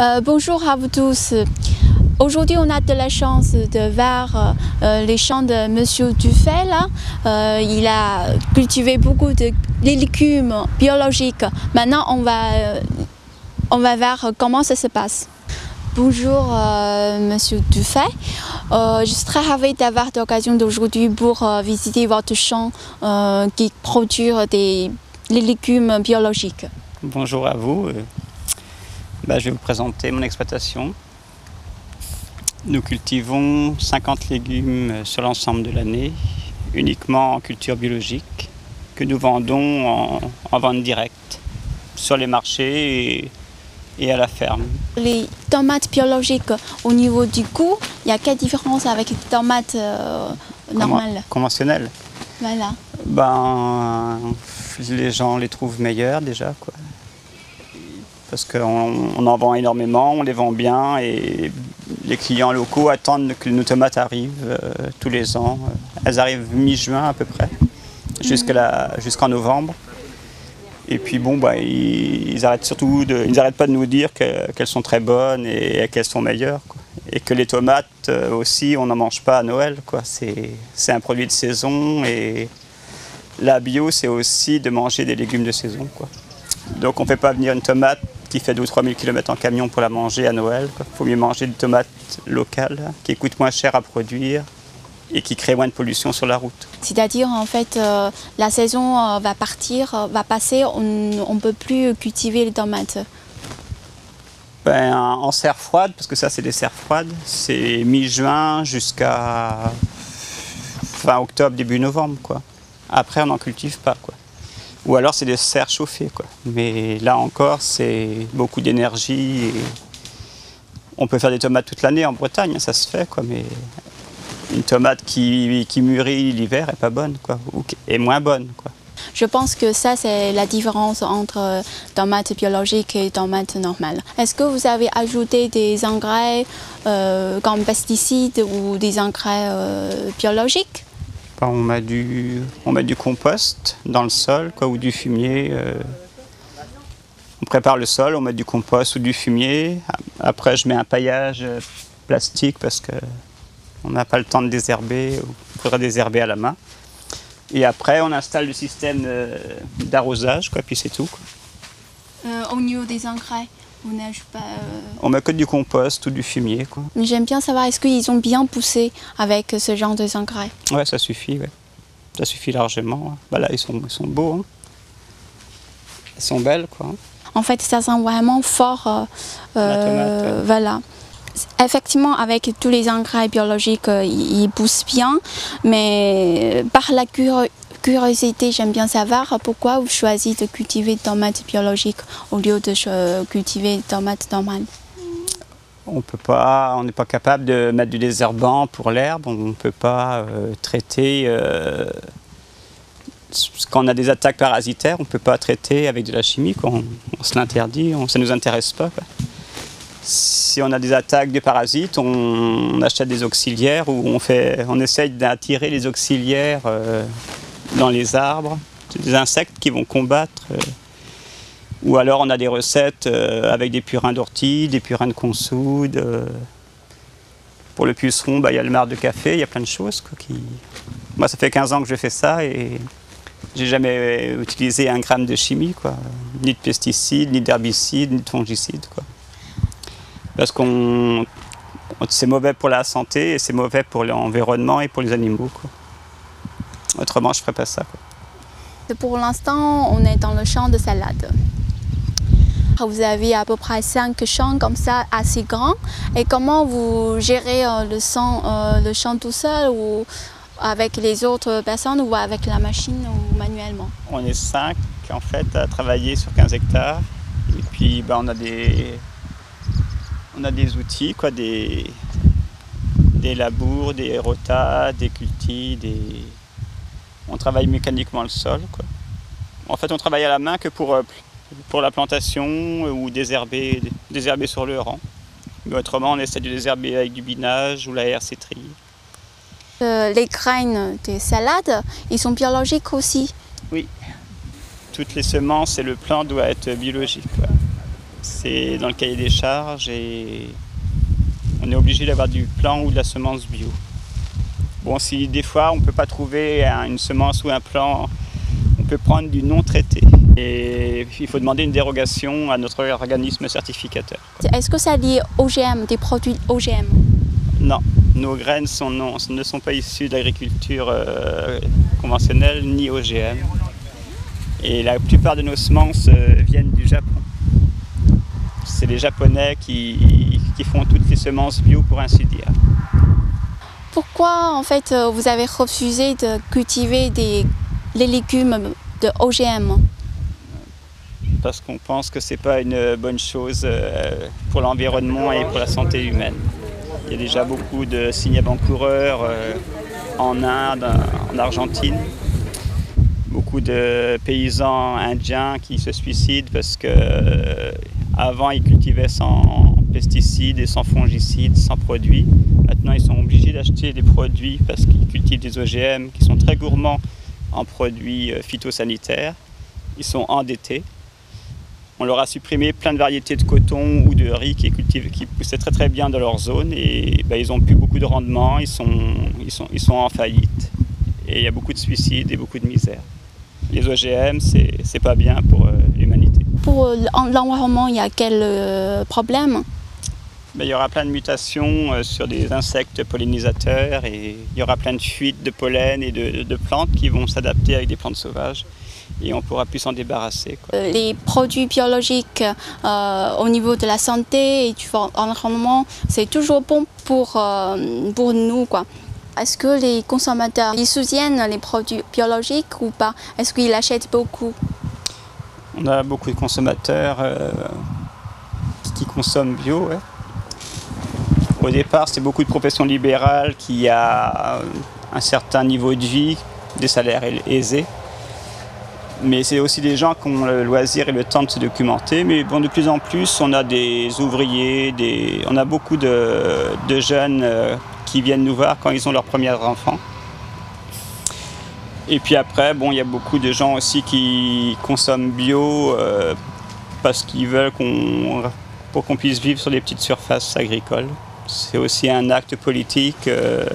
Euh, bonjour à vous tous. Aujourd'hui, on a de la chance de voir euh, les champs de Monsieur Dufay. Euh, il a cultivé beaucoup de légumes biologiques. Maintenant, on va, euh, voir comment ça se passe. Bonjour, euh, Monsieur Dufay. Euh, je suis très ravie d'avoir l'occasion d'aujourd'hui pour euh, visiter votre champ euh, qui produit des légumes biologiques. Bonjour à vous. Bah, je vais vous présenter mon exploitation. Nous cultivons 50 légumes sur l'ensemble de l'année, uniquement en culture biologique, que nous vendons en, en vente directe sur les marchés et, et à la ferme. Les tomates biologiques, au niveau du goût, il y a quelle différence avec les tomates euh, normales? Conventionnelles. Voilà. Ben, les gens les trouvent meilleurs déjà, quoi. Parce qu'on on en vend énormément, on les vend bien et les clients locaux attendent que nos tomates arrivent euh, tous les ans. Elles arrivent mi-juin à peu près, jusqu'en novembre. Et puis bon, bah, ils, arrêtent surtout ils arrêtent pas de nous dire que- qu'elles sont très bonnes et, qu'elles sont meilleures. Et que les tomates euh, aussi, on n'en mange pas à Noël. C'est un produit de saison et la bio, c'est aussi de manger des légumes de saison. Donc on ne fait pas venir une tomate qui fait 2 ou 3 000 km en camion pour la manger à Noël. Il faut mieux manger des tomates locales qui coûtent moins cher à produire et qui créent moins de pollution sur la route. C'est-à-dire, en fait, euh, la saison euh, va partir, euh, va passer, on ne peut plus cultiver les tomates. Ben, en serre froide, parce que ça c'est des serres froides, c'est mi-juin jusqu'à fin octobre, début novembre. Quoi. Après on n'en cultive pas. Quoi. Ou alors c'est des serres chauffées. Quoi. Mais là encore c'est beaucoup d'énergie. et On peut faire des tomates toute l'année en Bretagne, ça se fait. Quoi. Mais une tomate qui, qui mûrit l'hiver est pas bonne. Quoi. Ou est moins bonne. Quoi. Je pense que ça, c'est la différence entre euh, tomates biologiques et tomates normales. Est-ce que vous avez ajouté des engrais euh, comme pesticides ou des engrais euh, biologiques? On, met du, on compost dans le sol quoi, ou du fumier. euh. On prépare le sol, on met du compost ou du fumier. Après, je mets un paillage euh, plastique parce que on n'a pas le temps de désherber. Il faudrait désherber à la main. Et après, on installe le système euh, d'arrosage, puis c'est tout. Au niveau des engrais, pas. euh, On met que du compost ou du fumier. Quoi. Mais J'aime bien savoir, est-ce qu'ils ont bien poussé avec ce genre de engrais? Ouais, ça suffit. ouais. Ça suffit largement. hein. Bah là, ils sont, ils sont beaux. hein. Elles sont belles, quoi. En fait, ça sent vraiment fort. euh, La tomate, euh, ouais. Voilà. Effectivement, avec tous les engrais biologiques, ils ils poussent bien. Mais par la curi- curiosité, j'aime bien savoir pourquoi vous choisissez de cultiver des tomates biologiques au lieu de cultiver des tomates normales. On peut pas, on n'est pas capable de mettre du désherbant pour l'herbe. On ne peut pas euh, traiter. euh, quand on a des attaques parasitaires, on ne peut pas traiter avec de la chimie. On, se l'interdit. ça ne nous intéresse pas. Si on a des attaques de parasites, on, on achète des auxiliaires ou on fait, on essaye d'attirer les auxiliaires euh, dans les arbres. Des insectes qui vont combattre. euh, ou alors on a des recettes euh, avec des purins d'ortie, des purins de consoude. euh. Pour le puceron, bah, il y a le marc de café, il y a plein de choses. quoi. Moi, ça fait 15 ans que je fais ça et j'ai jamais utilisé un gramme de chimie, quoi. ni de pesticides, ni d'herbicides, ni de fongicides. Quoi. Parce qu'on c'est mauvais pour la santé et c'est mauvais pour l'environnement et pour les animaux. Quoi. Autrement, je ne ferais pas ça. quoi. Pour l'instant, on est dans le champ de salade. Vous avez à peu près cinq champs comme ça, assez grands. Et comment vous gérez euh, le, sang- euh, le champ tout seul ou avec les autres personnes ou avec la machine ou manuellement? On est cinq en fait à travailler sur 15 hectares. Et puis bah, on a des on a des outils, quoi, des, des labours, des rotas, des cultis, des. On travaille mécaniquement le sol. Quoi. En fait on travaille à la main que pour, euh, pour la plantation euh, ou désherber, désherber sur le rang. Mais autrement on essaie de désherber avec du binage ou la RC-tri. Euh, Les graines des salades, ils sont biologiques aussi. Toutes les semences et le plant doivent être biologiques. C'est dans le cahier des charges et on est obligé d'avoir du plan ou de la semence bio. Bon, si des fois on ne peut pas trouver une semence ou un plan, on peut prendre du non traité. Et il faut demander une dérogation à notre organisme certificateur. Est-ce que ça dit OGM, des produits OGM Non, nos graines sont non, ne sont pas issues d'agriculture euh, conventionnelle ni OGM. Et la plupart de nos semences euh, viennent du Japon. C'est les Japonais qui, qui font toutes les semences bio pour ainsi dire. Pourquoi en fait euh, vous avez refusé de cultiver les légumes de OGM Parce qu'on pense que ce n'est pas une bonne chose euh, pour l'environnement et pour la santé humaine. Il y a déjà beaucoup de signes avant-coureurs euh, en Inde, en Argentine. Beaucoup de paysans indiens qui se suicident parce que avant ils cultivaient sans pesticides et sans fongicides, sans produits. Maintenant, ils sont obligés d'acheter des produits parce qu'ils cultivent des OGM qui sont très gourmands en produits euh, phytosanitaires. Ils sont endettés. On leur a supprimé plein de variétés de coton ou de riz qui, qui poussaient très très bien dans leur zone et ben, ils n'ont plus beaucoup de rendement, ils sont, ils, sont, ils sont en faillite. Et il y a beaucoup de suicides et beaucoup de misère. Les OGM, c'est pas bien pour euh, l'humanité. Pour euh, l'environnement, il y a quel problème? Il y aura plein de mutations euh, sur des insectes pollinisateurs et il y aura plein de fuites de pollen et de, plantes qui vont s'adapter avec des plantes sauvages et on pourra plus s'en débarrasser. Euh, les produits biologiques euh, au niveau de la santé et du environnement, c'est toujours bon pour, pour nous. Est-ce que les consommateurs ils soutiennent les produits biologiques ou pas? Est-ce qu'ils achètent beaucoup? On a beaucoup de consommateurs qui consomment bio. Au départ, c'est beaucoup de professions libérales qui a un certain niveau de vie, des salaires aisés. Mais c'est aussi des gens qui ont le loisir et le temps de se documenter. Mais bon, de plus en plus, on a des ouvriers, des... on a beaucoup de, jeunes euh, qui viennent nous voir quand ils ont leurs premiers enfants. Et puis après, bon, il y a beaucoup de gens aussi qui consomment bio euh, parce qu'ils veulent qu'on, pour qu'on puisse vivre sur des petites surfaces agricoles. C'est aussi un acte politique euh,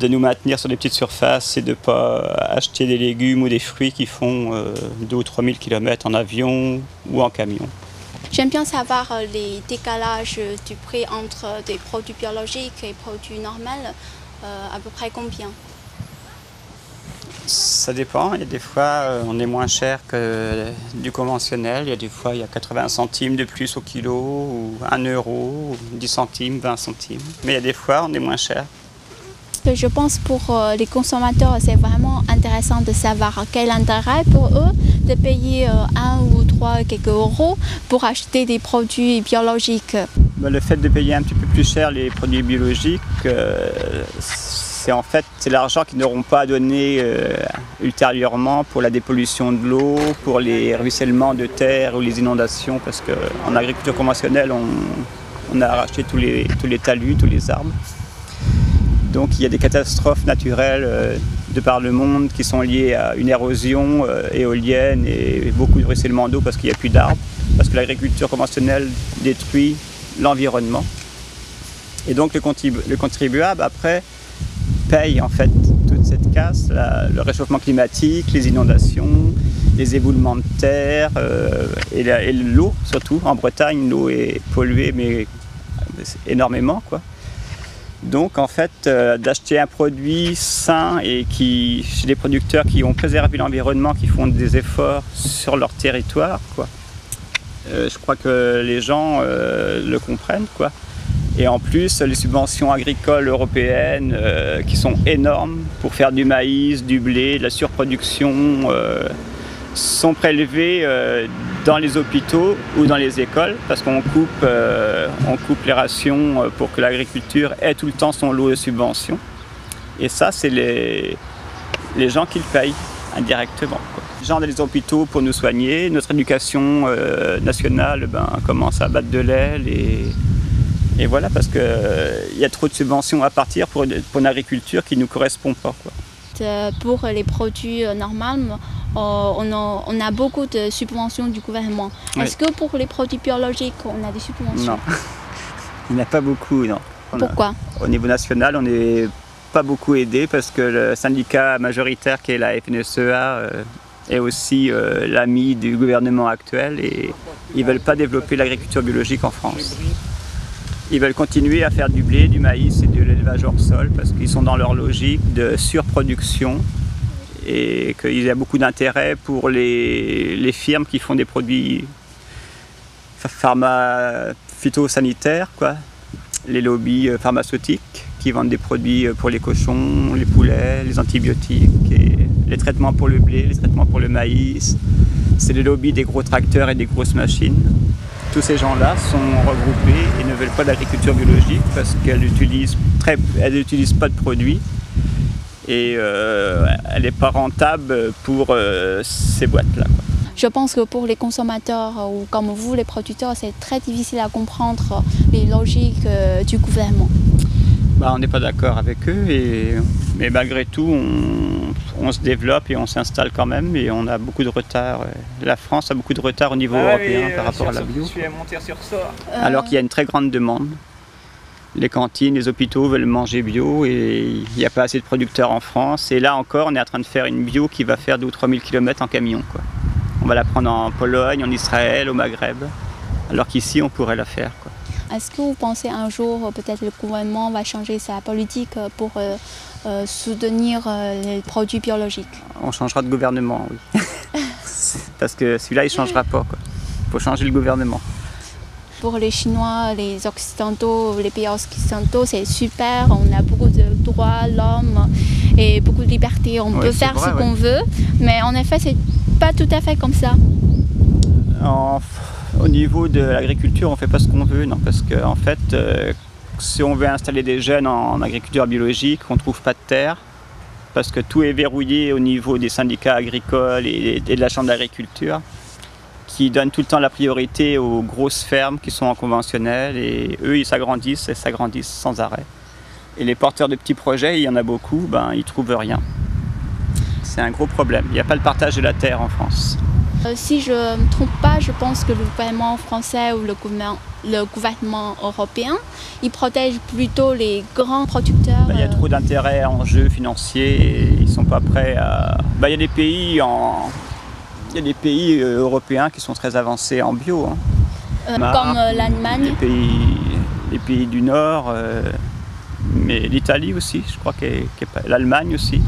de nous maintenir sur des petites surfaces et de ne pas acheter des légumes ou des fruits qui font 2 ou 3 000 km en avion ou en camion. J'aime bien savoir euh, les décalages du prix entre des produits biologiques et produits normaux, euh, à peu près combien? Ça dépend. Il y a des fois, euh, on est moins cher que du conventionnel. Il y a des fois, il y a 80 centimes de plus au kilo, ou 1 euro, 10 centimes, 20 centimes. Mais il y a des fois, on est moins cher. Je pense pour euh, les consommateurs, c'est vraiment intéressant de savoir quel intérêt pour eux de payer 1 euh, ou 3 quelques euros pour acheter des produits biologiques. Bah, le fait de payer un petit peu plus cher les produits biologiques, c'est en fait l'argent qu'ils n'auront pas à donner euh, ultérieurement pour la dépollution de l'eau, pour les ruissellements de terre ou les inondations, parce qu'en agriculture conventionnelle, on, a arraché tous les, tous les talus, tous les arbres. Donc il y a des catastrophes naturelles euh, de par le monde qui sont liées à une érosion euh, éolienne et beaucoup de ruissellement d'eau parce qu'il n'y a plus d'arbres, parce que l'agriculture conventionnelle détruit l'environnement. Et donc le, contribuable, après, paye en fait toute cette casse, le réchauffement climatique, les inondations, les éboulements de terre euh, et l'eau surtout. En Bretagne, l'eau est polluée mais énormément quoi. Donc en fait, euh, d'acheter un produit sain et qui, chez des producteurs qui ont préservé l'environnement, qui font des efforts sur leur territoire, quoi. Euh, je crois que les gens le comprennent, quoi. Et en plus, les subventions agricoles européennes euh, qui sont énormes pour faire du maïs, du blé, de la surproduction, euh, sont prélevées euh, dans les hôpitaux ou dans les écoles parce qu'on coupe, on coupe les rations pour que l'agriculture ait tout le temps son lot de subventions. Et ça, c'est les, les gens qui le payent indirectement. Les gens dans les hôpitaux pour nous soigner, notre éducation nationale ben, commence à battre de l'aile et et voilà, parce qu'il euh, y a trop de subventions à partir pour, une agriculture qui ne nous correspond pas. fait, euh, pour les produits euh, normaux, on a, on a beaucoup de subventions du gouvernement. Oui. Est-ce que pour les produits biologiques, on a des subventions? Non, il n'y en a pas beaucoup, non. On a- Pourquoi? Au niveau national, on n'est pas beaucoup aidé parce que le syndicat majoritaire qui est la FNSEA euh, est aussi euh, l'ami du gouvernement actuel et ils ne veulent pas développer l'agriculture biologique en France. Ils veulent continuer à faire du blé, du maïs et de l'élevage hors sol parce qu'ils sont dans leur logique de surproduction et qu'il y a beaucoup d'intérêt pour les, les firmes qui font des produits ph- pharma, phytosanitaires, quoi. les lobbies euh, pharmaceutiques qui vendent des produits euh, pour les cochons, les poulets, les antibiotiques, et les traitements pour le blé, les traitements pour le maïs. C'est les lobbies des gros tracteurs et des grosses machines. Tous ces gens-là sont regroupés et ne veulent pas d'agriculture biologique parce qu'elle n'utilise pas de produits et euh, elle n'est pas rentable pour euh, ces boîtes-là. Je pense que pour les consommateurs ou comme vous, les producteurs, c'est très difficile à comprendre les logiques euh, du gouvernement. Bah, on n'est pas d'accord avec eux, et, mais malgré tout, on, on se développe et on s'installe quand même, et on a beaucoup de retard. euh, La France a beaucoup de retard au niveau européen par rapport à la bio, Euh, alors qu'il y a une très grande demande. Les cantines, les hôpitaux veulent manger bio, et il n'y a pas assez de producteurs en France. Et là encore, on est en train de faire une bio qui va faire 2 ou 3 000 km en camion. Quoi. On va la prendre en Pologne, en Israël, au Maghreb, alors qu'ici, on pourrait la faire. Quoi. Est-ce que vous pensez un jour, euh, peut-être le gouvernement va changer sa politique euh, pour euh, euh, soutenir les produits biologiques? On changera de gouvernement, oui. Parce que celui-là, il ne changera pas. Il faut changer le gouvernement. Pour les Chinois, les Occidentaux, les pays occidentaux, c'est super. On a beaucoup de droits, l'homme et beaucoup de liberté. On Ouais, peut faire vrai, ce ouais. qu'on veut, mais en effet, c'est pas tout à fait comme ça. En- au niveau de l'agriculture, on ne fait pas ce qu'on veut, non, parce qu'en en fait, euh, si on veut installer des jeunes en, agriculture biologique, on ne trouve pas de terre, parce que tout est verrouillé au niveau des syndicats agricoles et, de la chambre d'agriculture, qui donnent tout le temps la priorité aux grosses fermes qui sont en conventionnel, et eux, ils s'agrandissent et s'agrandissent sans arrêt. Et les porteurs de petits projets, il y en a beaucoup, ben, ils trouvent rien. C'est un gros problème. Il n'y a pas le partage de la terre en France. Euh, si je ne me trompe pas, je pense que le gouvernement français ou le gouvernement, le gouvernement européen, il protège plutôt les grands producteurs. Bah, Il y a euh, trop d'intérêts en jeu financiers et ils sont pas prêts à. Bah, il y a des pays en. Il y a des pays euh, européens qui sont très avancés en bio. hein. euh, comme Les l'Allemagne. pays, les pays du Nord, euh, mais l'Italie aussi, je crois pas- l'Allemagne aussi.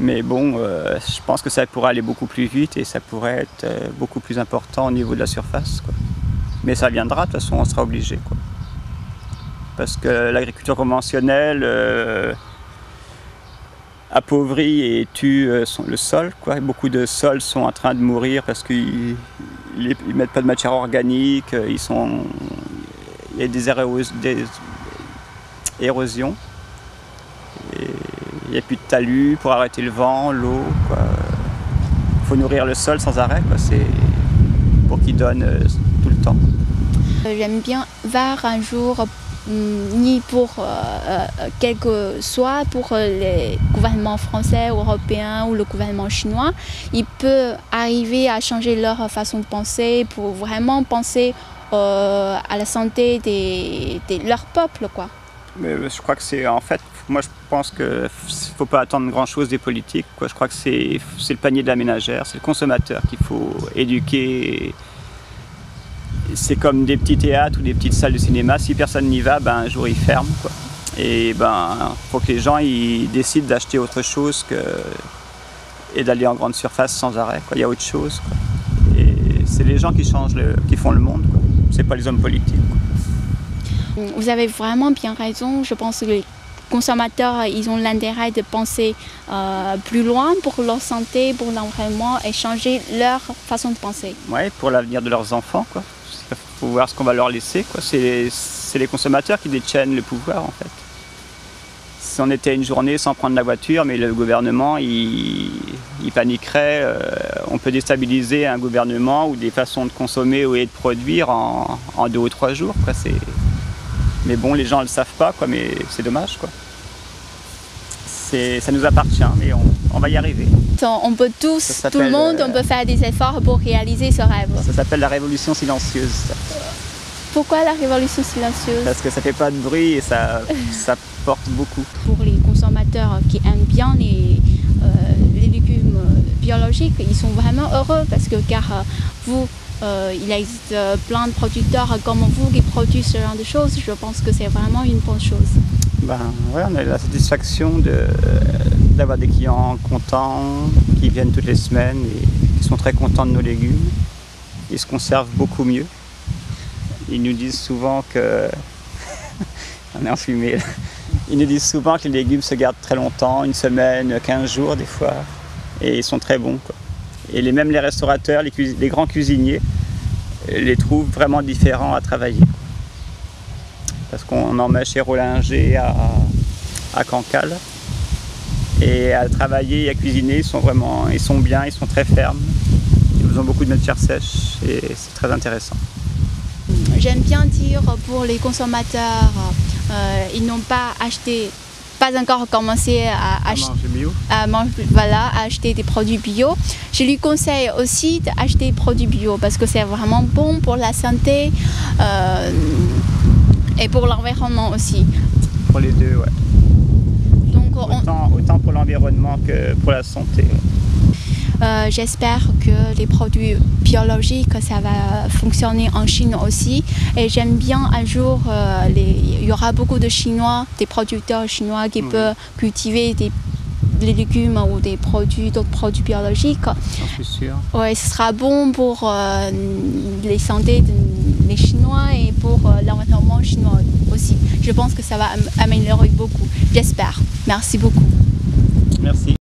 Mais bon, euh, je pense que ça pourrait aller beaucoup plus vite et ça pourrait être euh, beaucoup plus important au niveau de la surface. Mais ça viendra, de toute façon, on sera obligé. Parce que l'agriculture conventionnelle euh, appauvrit et tue le sol. Beaucoup de sols sont en train de mourir parce qu'ils ne mettent pas de matière organique, ils sont, il y a des érosions. Il n'y a plus de talus pour arrêter le vent, l'eau. Il faut nourrir le sol sans arrêt quoi. C'est pour qu'il donne euh, tout le temps. Euh, J'aime bien voir un jour, hum, ni pour euh, quel que soit, pour les gouvernements français, européens ou le gouvernement chinois, il peut arriver à changer leur façon de penser pour vraiment penser euh, à la santé des- leur peuple. Quoi. Mais je crois que c'est en fait, moi je pense qu'il ne faut pas attendre grand chose des politiques. Je crois que c'est le panier de la ménagère, c'est le consommateur qu'il faut éduquer. C'est comme des petits théâtres ou des petites salles de cinéma. Si personne n'y va, ben, un jour ils ferment. Quoi. Et ben, faut que les gens décident d'acheter autre chose et d'aller en grande surface sans arrêt. Il y a autre chose. Et c'est les gens qui changent, qui font le monde. quoi. C'est pas les hommes politiques. Vous avez vraiment bien raison. Je pense que consommateurs, ils ont l'intérêt de penser euh, plus loin pour leur santé, pour l'environnement et changer leur façon de penser. Ouais, pour l'avenir de leurs enfants, quoi. Il faut voir ce qu'on va leur laisser, quoi. C'est c'est les consommateurs qui détiennent le pouvoir, en fait. Si on était une journée sans prendre la voiture, mais le gouvernement, il, paniquerait. euh, on peut déstabiliser un gouvernement ou des façons de consommer ou de produire en, deux ou trois jours. C'est- Mais bon, les gens ne le savent pas, quoi, mais c'est dommage, quoi. ça nous appartient, mais on, on va y arriver. On peut tous, tout le monde, euh, on peut faire des efforts pour réaliser ce rêve. Ça s'appelle la révolution silencieuse. ça. Pourquoi la révolution silencieuse? Parce que ça fait pas de bruit et ça, ça porte beaucoup. Pour les consommateurs qui aiment bien les, euh, les légumes euh, biologiques, ils sont vraiment heureux parce que car vous, euh, il existe euh, plein de producteurs comme vous qui produisent ce genre de choses. Je pense que c'est vraiment une bonne chose. Ben, on a la satisfaction de, d'avoir des clients contents, qui viennent toutes les semaines et qui sont très contents de nos légumes. Ils se conservent beaucoup mieux. Ils nous disent souvent que. on est enfumé là. Ils nous disent souvent que les légumes se gardent très longtemps, une semaine, 15 jours des fois, et ils sont très bons. quoi. Et les, même les restaurateurs, les, grands cuisiniers, euh, les trouvent vraiment différents à travailler. Parce qu'on en met chez Rollinger à, à Cancale. Et à travailler et à cuisiner, ils sont vraiment ils sont bien, ils sont très fermes. Ils ont beaucoup de matière sèche et c'est très intéressant. J'aime bien dire pour les consommateurs, euh, ils n'ont pas acheté, pas encore commencé à acheter. manger bio. à, voilà, à acheter des produits bio. Je lui conseille aussi d'acheter des produits bio parce que c'est vraiment bon pour la santé euh, et pour l'environnement aussi. Pour les deux, ouais. Donc on- Autant, autant pour l'environnement que pour la santé. Euh, j'espère que les produits biologiques, ça va fonctionner en Chine aussi. Et j'aime bien un jour, euh, les- il y aura beaucoup de Chinois, des producteurs chinois qui peuvent cultiver des des légumes ou des produits, d'autres produits biologiques. Suis sûr. Ouais, ce sera bon pour euh, les santé des Chinois et pour euh, l'environnement chinois aussi. Je pense que ça va am- améliorer beaucoup. J'espère. Merci beaucoup. Merci.